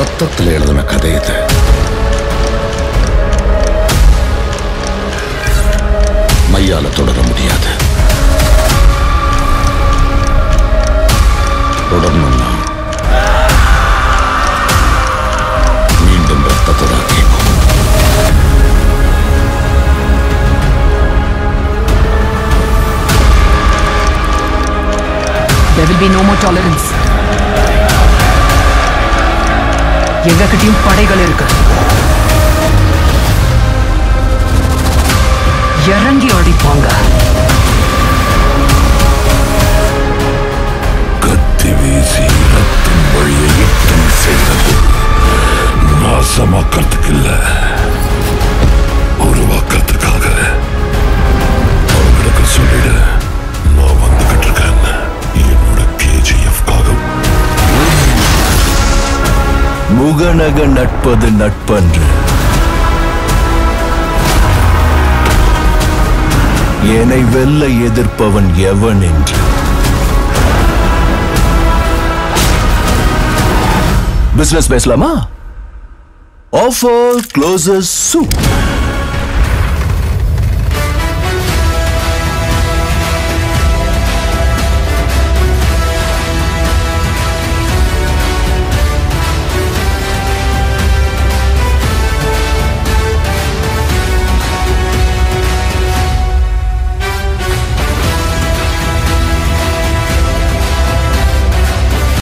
ரத்தத்தில் எழுதின கதை இது. மையால தொடர முடியாது. தொடரணும்னா மீண்டும் ரத்தத்தை தான் கேட்கும். There will be no more tolerance. எங்ககிட்டயும் படைகள் இருக்கு. இறங்கி அடிப்பாங்க கத்தி வீசி ரத்தம் எட்டும் யுத்தம் செய்வது நாசமாக்கிறதுக்கு இல்ல. முகநக நட்பது நட்பன்று. என்னை வெல்ல எதிர்ப்பவன் எவன் என்று பிசினஸ் பேசலாமா? ஆஃபர் க்ளோசஸ் சூ